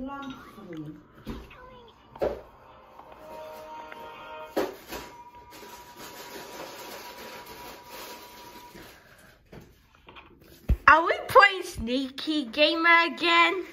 lamp. Are we playing Sneaky Gamer again?